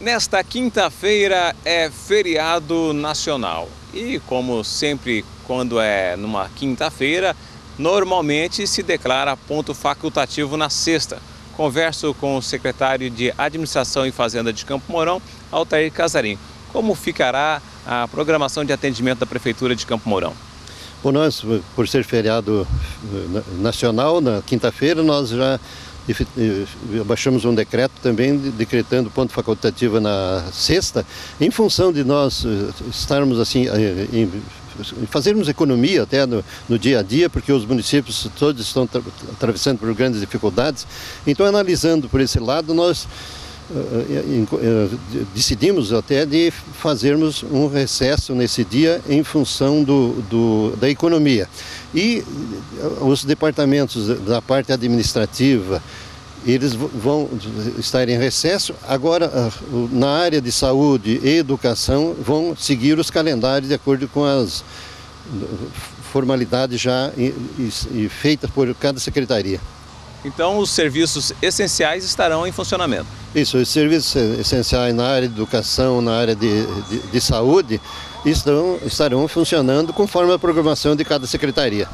Nesta quinta-feira é feriado nacional e, como sempre, quando é numa quinta-feira, normalmente se declara ponto facultativo na sexta. Converso com o secretário de Administração e Fazenda de Campo Mourão, Altair Casarim. Como ficará a programação de atendimento da Prefeitura de Campo Mourão? Bom, nós, por ser feriado eh, nacional, na quinta-feira, nós já baixamos um decreto também decretando ponto facultativo na sexta, em função de nós eh, estarmos assim, eh, em, fazermos economia até no, no, dia a dia, porque os municípios todos estão atravessando por grandes dificuldades. Então, analisando por esse lado, nós decidimos até de fazermos um recesso nesse dia em função do, do, da economia. E os departamentos da parte administrativa, eles vão estar em recesso. Agora, na área de saúde e educação, vão seguir os calendários de acordo com as formalidades já feitas por cada secretaria. Então, os serviços essenciais estarão em funcionamento? Isso, os serviços essenciais na área de educação, na área de, de, de saúde, estão, estarão funcionando conforme a programação de cada secretaria.